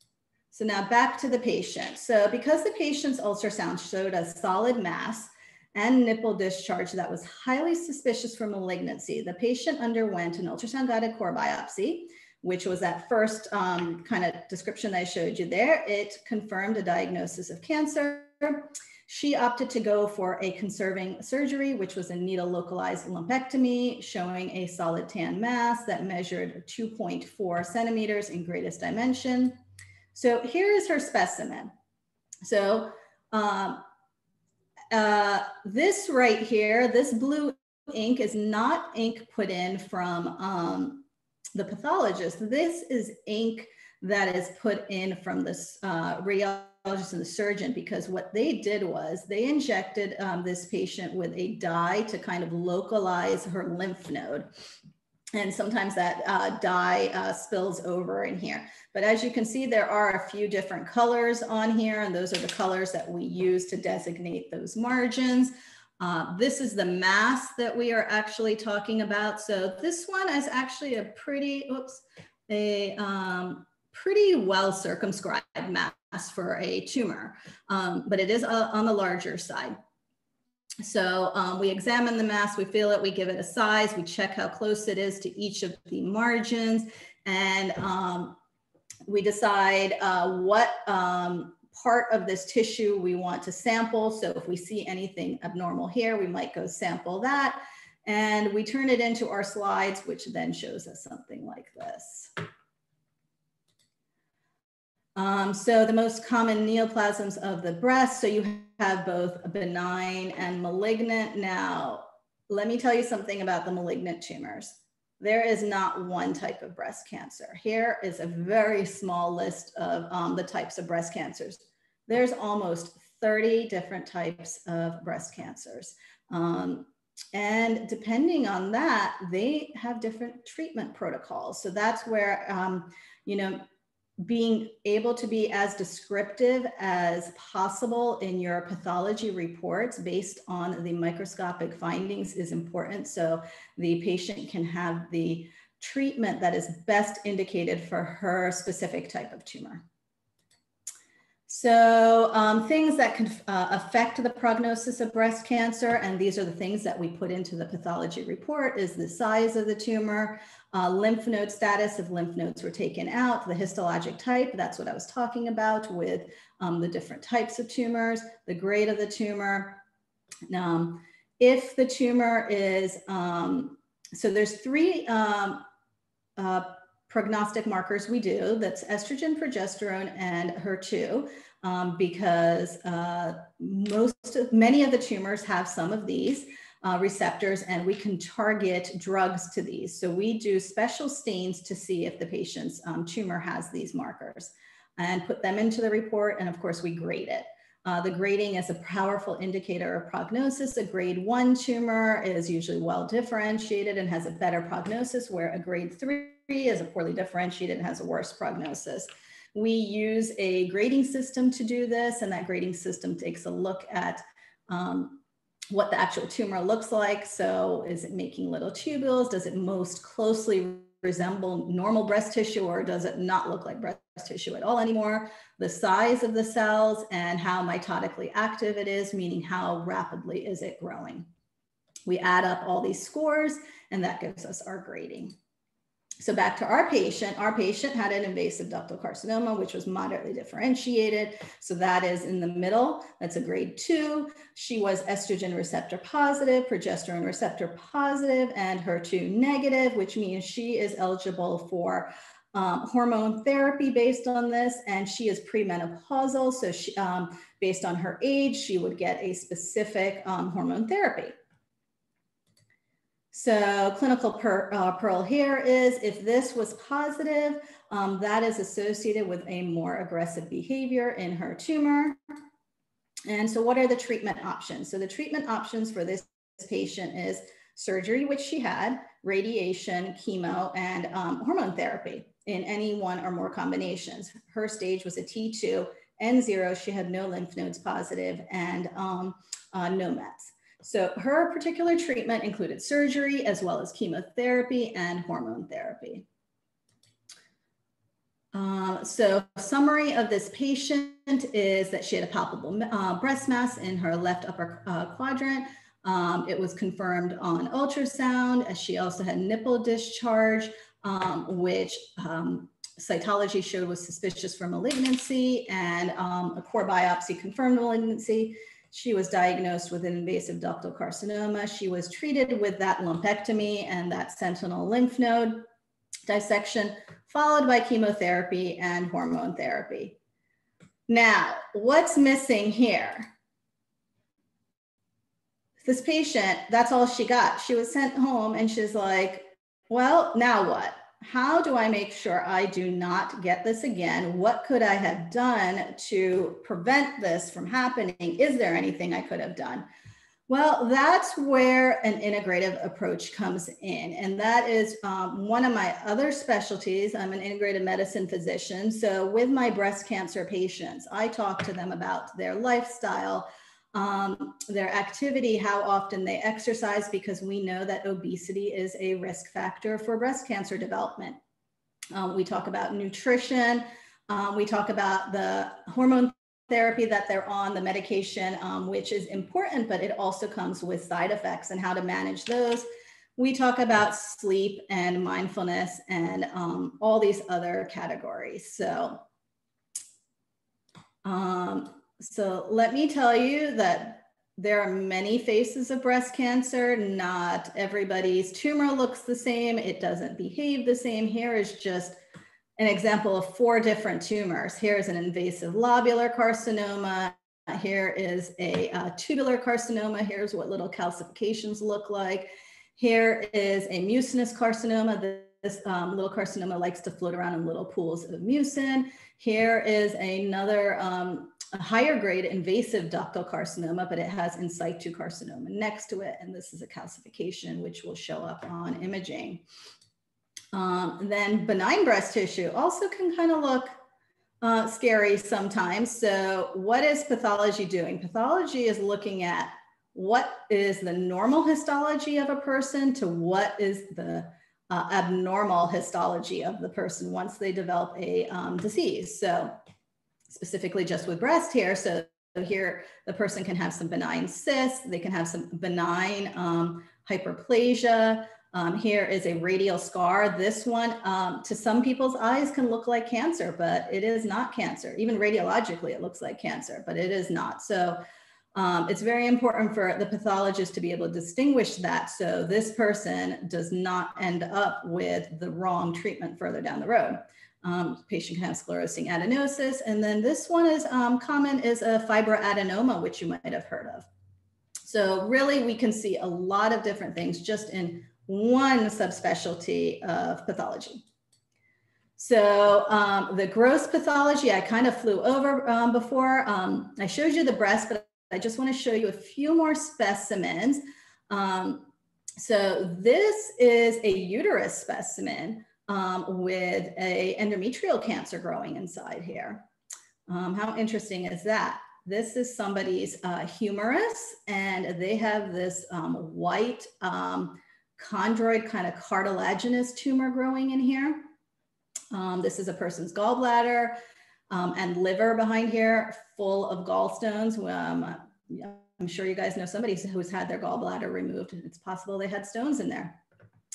So now back to the patient. So because the patient's ultrasound showed a solid mass and nipple discharge that was highly suspicious for malignancy, the patient underwent an ultrasound guided core biopsy, which was that first um, kind of description I showed you there. It confirmed a diagnosis of cancer. She opted to go for a conserving surgery, which was a needle localized lumpectomy, showing a solid tan mass that measured 2.4 centimeters in greatest dimension. So here is her specimen. So um, uh, this right here, this blue ink is not ink put in from um, the pathologist. This is ink that is put in from this uh, and the surgeon because what they did was they injected um, this patient with a dye to kind of localize her lymph node. And sometimes that uh, dye uh, spills over in here. But as you can see, there are a few different colors on here, and those are the colors that we use to designate those margins. Uh, this is the mass that we are actually talking about. So this one is actually a pretty, oops, a um, pretty well circumscribed mass for a tumor, um, but it is uh, on the larger side. So um, we examine the mass, we feel it, we give it a size, we check how close it is to each of the margins, and um, we decide uh, what um, part of this tissue we want to sample. So if we see anything abnormal here, we might go sample that. And we turn it into our slides, which then shows us something like this. Um, so the most common neoplasms of the breast, so you have both benign and malignant. Now, let me tell you something about the malignant tumors. There is not one type of breast cancer. Here is a very small list of um, the types of breast cancers. There's almost 30 different types of breast cancers. Um, and depending on that, they have different treatment protocols. So that's where, um, you know, being able to be as descriptive as possible in your pathology reports based on the microscopic findings is important. So the patient can have the treatment that is best indicated for her specific type of tumor. So um, things that can uh, affect the prognosis of breast cancer, and these are the things that we put into the pathology report, is the size of the tumor, uh, lymph node status, if lymph nodes were taken out, the histologic type, that's what I was talking about with um, the different types of tumors, the grade of the tumor. Um, if the tumor is, um, so there's three um, uh, prognostic markers we do that's estrogen, progesterone, and HER2, um, because uh, most of, many of the tumors have some of these uh, receptors and we can target drugs to these. So we do special stains to see if the patient's um, tumor has these markers and put them into the report. And of course we grade it. Uh, the grading is a powerful indicator of prognosis. A grade one tumor is usually well differentiated and has a better prognosis, where a grade three is a poorly differentiated and has a worse prognosis. We use a grading system to do this, and that grading system takes a look at um, what the actual tumor looks like. So, is it making little tubules? Does it most closely resemble normal breast tissue, or does it not look like breast tissue at all anymore? The size of the cells and how mitotically active it is, meaning how rapidly is it growing. We add up all these scores, and that gives us our grading. So back to our patient, our patient had an invasive ductal carcinoma, which was moderately differentiated. So that is in the middle. That's a grade two. She was estrogen receptor positive, progesterone receptor positive, and HER2 negative, which means she is eligible for um, hormone therapy based on this. And she is premenopausal. So she, um, based on her age, she would get a specific um, hormone therapy. So clinical per, uh, pearl here is if this was positive, um, that is associated with a more aggressive behavior in her tumor. And so what are the treatment options? So the treatment options for this patient is surgery, which she had, radiation, chemo, and um, hormone therapy in any one or more combinations. Her stage was a T2, N0, she had no lymph nodes positive and um, uh, no mets. So her particular treatment included surgery as well as chemotherapy and hormone therapy. Uh, so summary of this patient is that she had a palpable uh, breast mass in her left upper uh, quadrant. Um, it was confirmed on ultrasound. She also had nipple discharge, um, which um, cytology showed was suspicious for malignancy and um, a core biopsy confirmed malignancy. She was diagnosed with an invasive ductal carcinoma. She was treated with that lumpectomy and that sentinel lymph node dissection, followed by chemotherapy and hormone therapy. Now, what's missing here? This patient, that's all she got. She was sent home and she's like, well, now what? How do I make sure I do not get this again? What could I have done to prevent this from happening? Is there anything I could have done? Well, that's where an integrative approach comes in. And that is um, one of my other specialties. I'm an integrated medicine physician. So, with my breast cancer patients, I talk to them about their lifestyle, um, their activity, how often they exercise, because we know that obesity is a risk factor for breast cancer development. Um, we talk about nutrition. Um, we talk about the hormone therapy that they're on, the medication, um, which is important, but it also comes with side effects and how to manage those. We talk about sleep and mindfulness and um, all these other categories. So, um, so let me tell you that there are many faces of breast cancer. Not everybody's tumor looks the same. It doesn't behave the same. Here is just an example of four different tumors. Here's an invasive lobular carcinoma. Here is a uh, tubular carcinoma. Here's what little calcifications look like. Here is a mucinous carcinoma. This um, little carcinoma likes to float around in little pools of mucin. Here is another um, a higher grade invasive ductal carcinoma, but it has in situ carcinoma next to it. And this is a calcification, which will show up on imaging. Um, then benign breast tissue also can kind of look uh, scary sometimes. So what is pathology doing? Pathology is looking at what is the normal histology of a person to what is the uh, abnormal histology of the person once they develop a um, disease. So specifically just with breast hair. So here the person can have some benign cysts, they can have some benign um, hyperplasia. Um, here is a radial scar. This one, um, to some people's eyes, can look like cancer, but it is not cancer. Even radiologically, it looks like cancer, but it is not. So um, it's very important for the pathologist to be able to distinguish that so this person does not end up with the wrong treatment further down the road. Um, patient can have sclerosing adenosis. And then this one is um, common is a fibroadenoma, which you might have heard of. So really we can see a lot of different things just in one subspecialty of pathology. So um, the gross pathology, I kind of flew over um, before. Um, I showed you the breast, but I just want to show you a few more specimens. Um, so this is a uterus specimen um, with a endometrial cancer growing inside here. Um, how interesting is that? This is somebody's uh, humerus and they have this um, white um, chondroid kind of cartilaginous tumor growing in here. Um, this is a person's gallbladder um, and liver behind here full of gallstones. I'm sure you guys know somebody who's had their gallbladder removed. It's possible they had stones in there.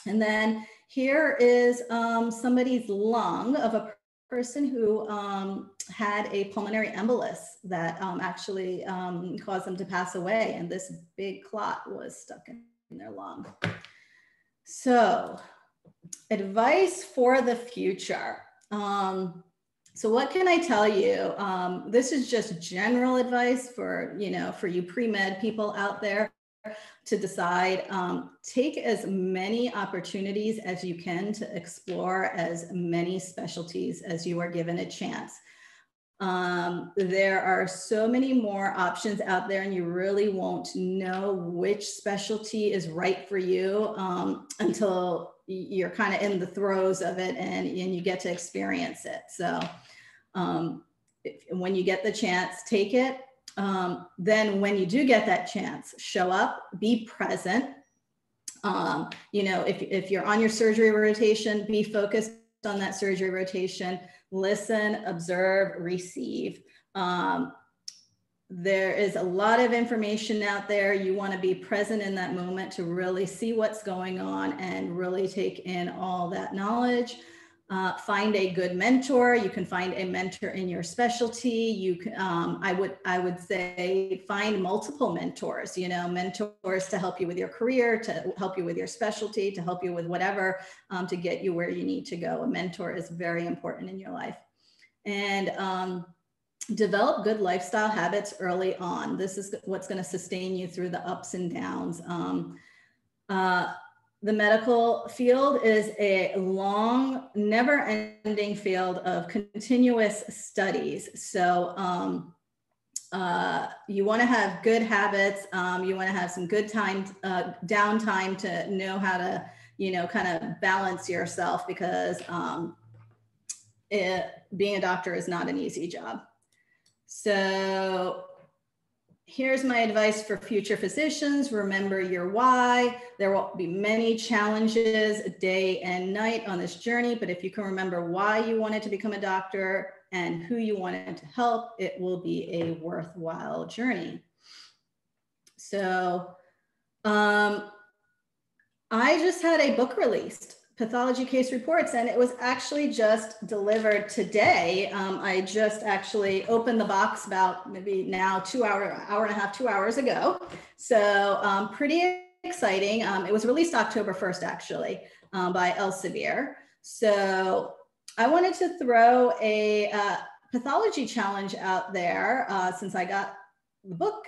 And then here is um, somebody's lung of a person who um, had a pulmonary embolus that um, actually um, caused them to pass away. And this big clot was stuck in, in their lung. So advice for the future. Um, so what can I tell you? Um, this is just general advice for, you know, for you pre-med people out there to decide. Um, take as many opportunities as you can to explore as many specialties as you are given a chance. Um, there are so many more options out there, and you really won't know which specialty is right for you um, until you're kind of in the throes of it and, and you get to experience it. So um, if, when you get the chance, take it. Um, then when you do get that chance, show up, be present. Um, you know, if, if you're on your surgery rotation, be focused on that surgery rotation, listen, observe, receive. Um, there is a lot of information out there. You want to be present in that moment to really see what's going on and really take in all that knowledge. Uh, find a good mentor. You can find a mentor in your specialty. You can, um, I would, I would say find multiple mentors, you know, mentors to help you with your career, to help you with your specialty, to help you with whatever, um, to get you where you need to go. A mentor is very important in your life. And, um, develop good lifestyle habits early on. This is what's going to sustain you through the ups and downs. Um, uh, the medical field is a long, never ending field of continuous studies. So um, uh, you want to have good habits. Um, you want to have some good time, uh, downtime to know how to, you know, kind of balance yourself because um, it, being a doctor is not an easy job. So here's my advice for future physicians. Remember your why. There will be many challenges day and night on this journey, but if you can remember why you wanted to become a doctor and who you wanted to help, it will be a worthwhile journey. So um, I just had a book released pathology case reports and it was actually just delivered today. Um, i just actually opened the box about maybe now two hour hour and a half two hours ago. So um, pretty exciting. Um, it was released october 1st actually um, by elsevier. So i wanted to throw a uh, pathology challenge out there uh, since i got the book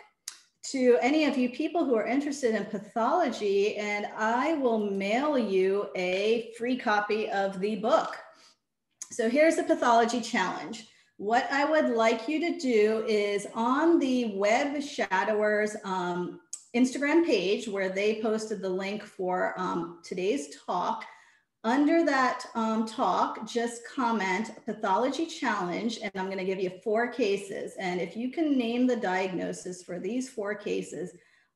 to any of you people who are interested in pathology, and I will mail you a free copy of the book. So here's the pathology challenge. What I would like you to do is on the Web Shadowers um, Instagram page where they posted the link for um, today's talk, under that um, talk, just comment pathology challenge, and I'm going to give you four cases. And if you can name the diagnosis for these four cases,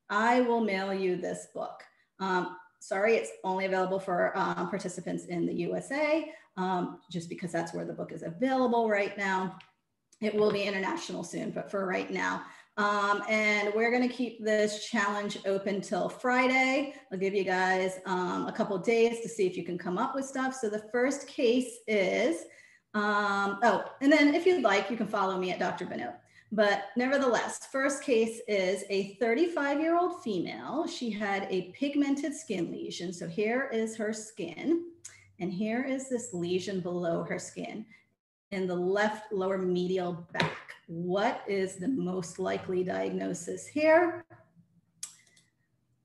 I will mail you this book. Um, sorry, it's only available for um, participants in the USA, um, just because that's where the book is available right now. it will be international soon, but for right now. Um, and we're going to keep this challenge open till Friday. I'll give you guys um, a couple days to see if you can come up with stuff. So the first case is, um, oh, and then if you'd like, you can follow me at Dr. Bhanote. But nevertheless, first case is a 35 year old female. She had a pigmented skin lesion. So here is her skin, and here is this lesion below her skin in the left lower medial back. What is the most likely diagnosis here?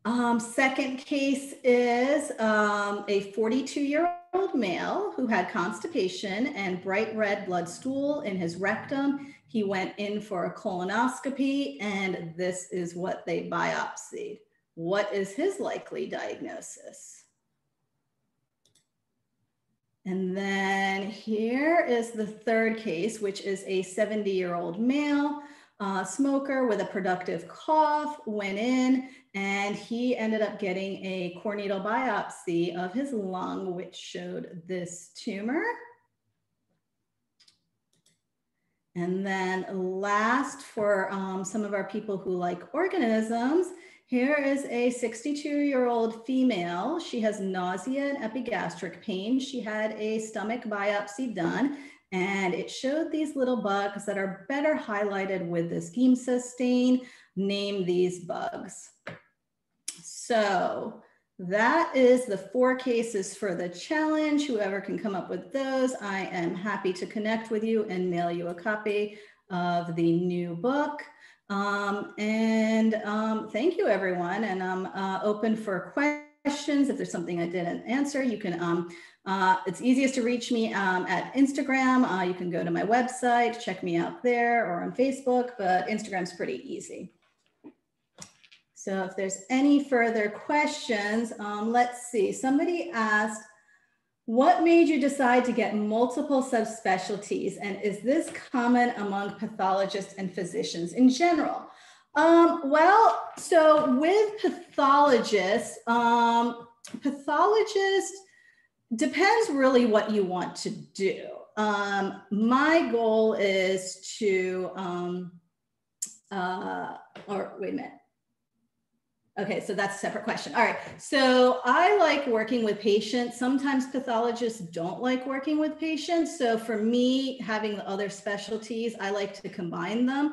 Um, second case is um, a 42 year old male who had constipation and bright red blood stool in his rectum. He went in for a colonoscopy, and this is what they biopsied. What is his likely diagnosis? And then here is the third case, which is a 70 year old male uh, smoker with a productive cough, went in and he ended up getting a core needle biopsy of his lung, which showed this tumor. And then last for um, some of our people who like organisms, here is a 62 year old female. She has nausea and epigastric pain. She had a stomach biopsy done and it showed these little bugs that are better highlighted with this Giemsa stain. Name these bugs. So that is the four cases for the challenge. Whoever can come up with those, I am happy to connect with you and mail you a copy of the new book. Um, and um, thank you, everyone. And I'm uh, open for questions. If there's something I didn't answer, you can, um, uh, it's easiest to reach me um, at Instagram. Uh, you can go to my website, check me out there or on Facebook, but Instagram's pretty easy. So if there's any further questions, um, let's see. Somebody asked, what made you decide to get multiple subspecialties? And is this common among pathologists and physicians in general? Um, well, so with pathologists, um, pathologists depends really what you want to do. Um, my goal is to, um, uh, or wait a minute. Okay, so that's a separate question. All right, so I like working with patients. Sometimes pathologists don't like working with patients. So for me, having the other specialties, I like to combine them.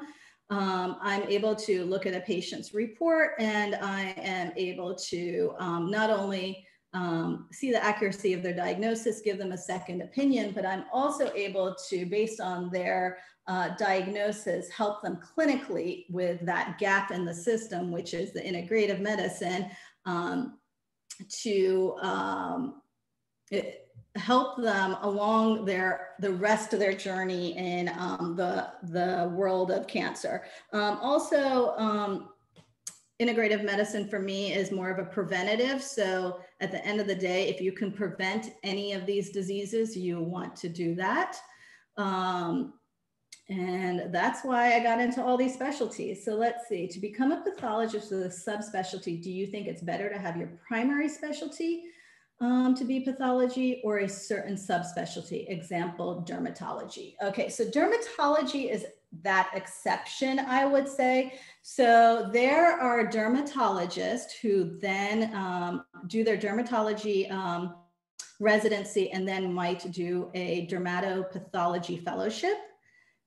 Um, I'm able to look at a patient's report and I am able to um, not only um, see the accuracy of their diagnosis, give them a second opinion, but I'm also able to, based on their uh, diagnosis, help them clinically with that gap in the system, which is the integrative medicine, um, to um, it, help them along their the rest of their journey in um, the the world of cancer. Um, also, um, integrative medicine for me is more of a preventative. So at the end of the day, if you can prevent any of these diseases, you want to do that. Um, and that's why I got into all these specialties. So let's see, to become a pathologist with a subspecialty, do you think it's better to have your primary specialty um, to be pathology or a certain subspecialty? Example, dermatology. Okay, so dermatology is that exception, I would say. So there are dermatologists who then um, do their dermatology um, residency and then might do a dermatopathology fellowship.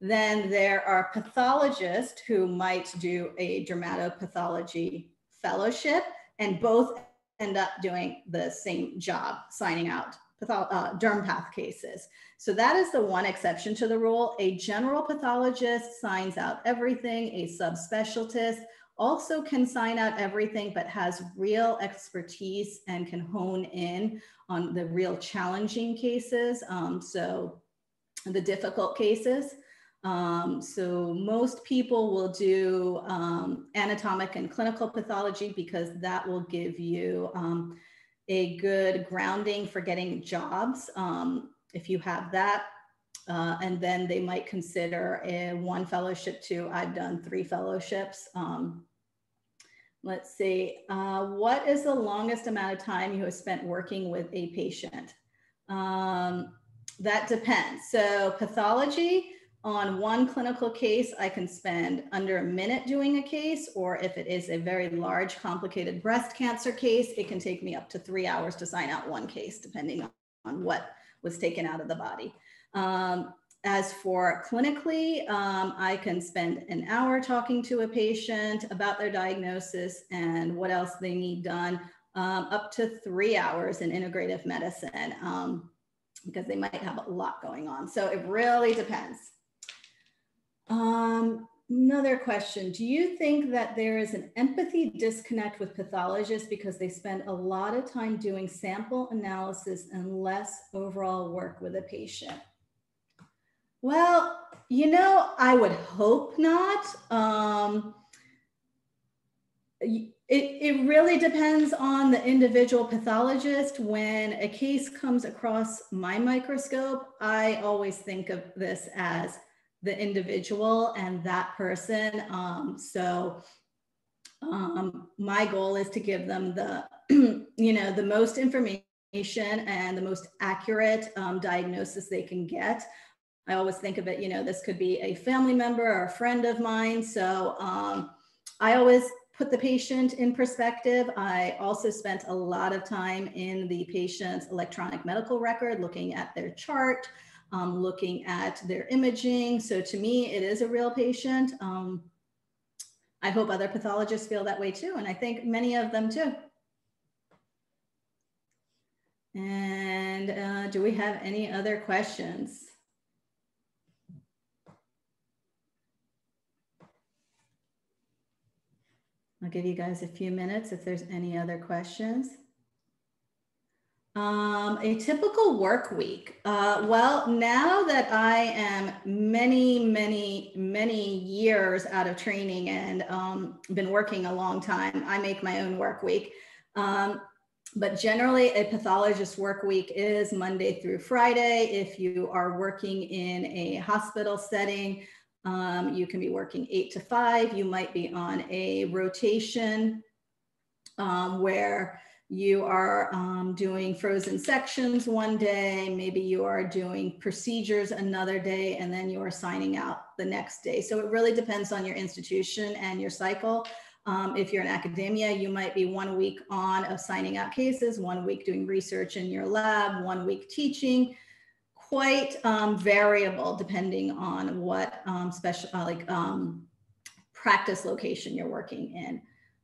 Then there are pathologists who might do a dermatopathology fellowship, and both end up doing the same job, signing out patholo- uh, cases. So that is the one exception to the rule. A general pathologist signs out everything. A subspecialist also can sign out everything, but has real expertise and can hone in on the real challenging cases. Um, so the difficult cases. Um, so most people will do um, anatomic and clinical pathology because that will give you um, a good grounding for getting jobs um, if you have that. Uh, and then they might consider a one fellowship too. I've done three fellowships. Um, let's see, uh, what is the longest amount of time you have spent working with a patient? Um, that depends. So pathology, on one clinical case, I can spend under a minute doing a case, or if it is a very large, complicated breast cancer case, it can take me up to three hours to sign out one case, depending on what was taken out of the body. Um, as for clinically, um, I can spend an hour talking to a patient about their diagnosis and what else they need done, um, up to three hours in integrative medicine um, because they might have a lot going on. So it really depends. Um, another question Do you think that there is an empathy disconnect with pathologists because they spend a lot of time doing sample analysis and less overall work with a patient? Well, you know, I would hope not. Um, it, it really depends on the individual pathologist. When a case comes across my microscope, I always think of this as the individual and that person. Um, so um, my goal is to give them the, you know, the most information and the most accurate um, diagnosis they can get. I always think of it, you know, this could be a family member or a friend of mine. So um, I always put the patient in perspective. I also spent a lot of time in the patient's electronic medical record, looking at their chart, um, looking at their imaging. So to me, it is a real patient. Um, I hope other pathologists feel that way too. And I think many of them too. And uh, do we have any other questions? I'll give you guys a few minutes if there's any other questions. Um, a typical work week. Uh, well, now that I am many, many, many years out of training and um, been working a long time, I make my own work week. Um, but generally, a pathologist work week is Monday through Friday. If you are working in a hospital setting, um, you can be working eight to five. You might be on a rotation um, where you are um, doing frozen sections one day, maybe you are doing procedures another day, and then you are signing out the next day. So it really depends on your institution and your cycle. Um, if you're in academia, you might be one week on of signing out cases, one week doing research in your lab, one week teaching. Quite um, variable depending on what um, special, uh, like um, practice location you're working in.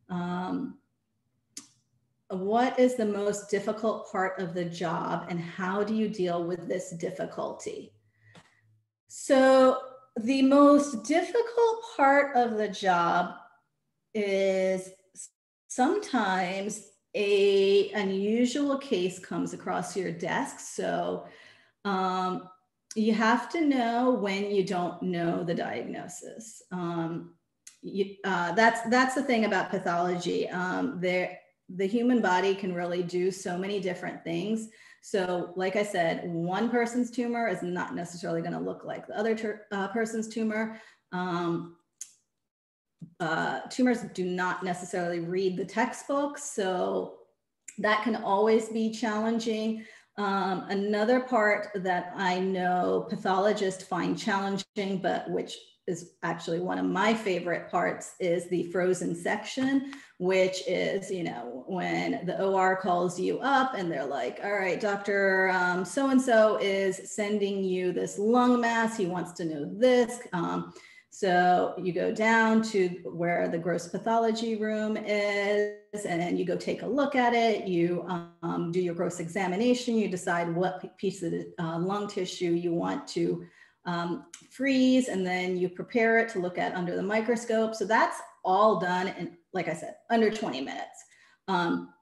Um, what is the most difficult part of the job and how do you deal with this difficulty? So, the most difficult part of the job is sometimes a unusual case comes across your desk. So, um, you have to know when you don't know the diagnosis. Um, you, uh, that's that's the thing about pathology. Um, there the human body can really do so many different things. So, like I said, one person's tumor is not necessarily going to look like the other uh, person's tumor. Um, uh, tumors do not necessarily read the textbooks, so that can always be challenging. Um, another part that I know pathologists find challenging, but which is actually one of my favorite parts is the frozen section which is you know when the or calls you up and they're like all right doctor so and so is sending you this lung mass. He wants to know this. Um, so you go down to where the gross pathology room is and then you go take a look at it. You um, do your gross examination. You decide what piece of uh, lung tissue you want to um, freeze and then you prepare it to look at under the microscope. So that's all done in, like I said, under 20 minutes. Um,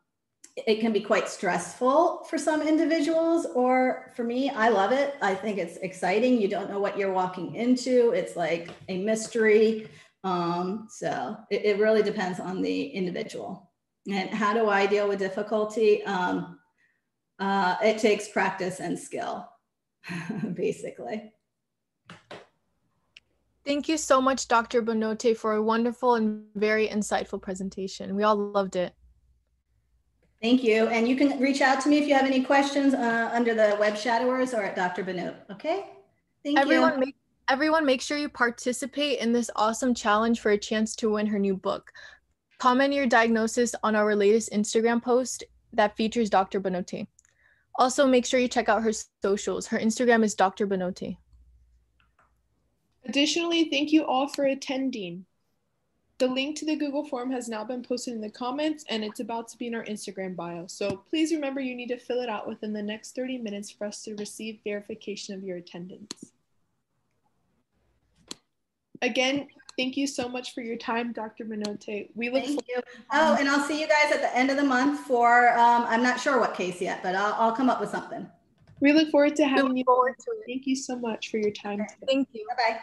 it can be quite stressful for some individuals, or for me, I love it. I think it's exciting. You don't know what you're walking into, it's like a mystery. Um, so it, it, really depends on the individual. And how do I deal with difficulty? Um, uh, it takes practice and skill, basically. Thank you so much, Dr. Bhanote, for a wonderful and very insightful presentation. We all loved it. Thank you. And you can reach out to me if you have any questions uh, under the web shadowers or at Dr. Bhanote. Okay. Thank everyone you. Make, Everyone, make sure you participate in this awesome challenge for a chance to win her new book. Comment your diagnosis on our latest Instagram post that features Dr. Bhanote. Also, make sure you check out her socials. Her Instagram is Dr. Bhanote. Additionally, thank you all for attending. The link to the Google form has now been posted in the comments and it's about to be in our Instagram bio. So please remember you need to fill it out within the next 30 minutes for us to receive verification of your attendance. Again, thank you so much for your time, Dr. Bhanote. We look Thank you. Oh, and I'll see you guys at the end of the month for, um, I'm not sure what case yet, but I'll, I'll come up with something. we look forward to having look you. forward to it. Thank you so much for your time. today. Thank you. Bye-bye.